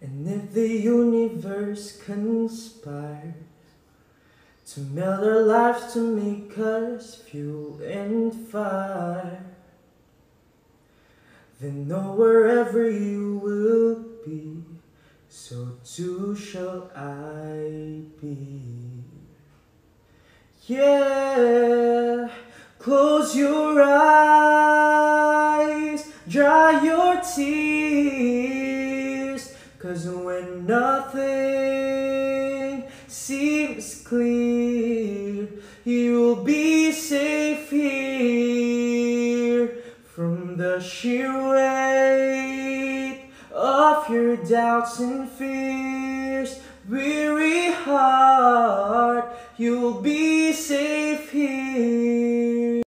And if the universe conspires to melt our lives to make us fuel and fire, then know wherever you will be, so too shall I be. Yeah, close your eyes, dry your tears, cause when nothing seems clear, you'll be safe here from the sheer weight of your doubts and fears. Weary heart, you'll be safe here.